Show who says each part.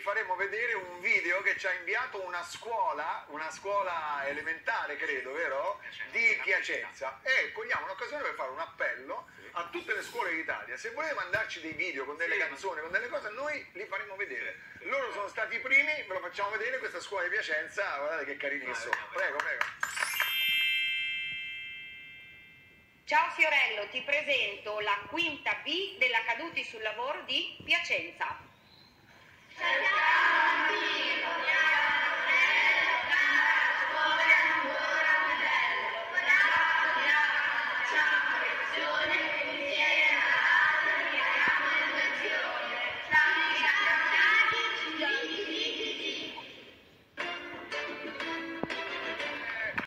Speaker 1: faremo vedere un video che ci ha inviato una scuola, una scuola elementare credo, vero? Di Piacenza. E cogliamo un'occasione per fare un appello a tutte le scuole d'Italia. Se volete mandarci dei video con delle canzoni, con delle cose, noi li faremo vedere. Loro sono stati i primi, ve lo facciamo vedere, questa scuola di Piacenza, guardate che carinissimo. Prego, prego.
Speaker 2: Ciao Fiorello, ti presento la quinta B della Caduti sul lavoro di Piacenza.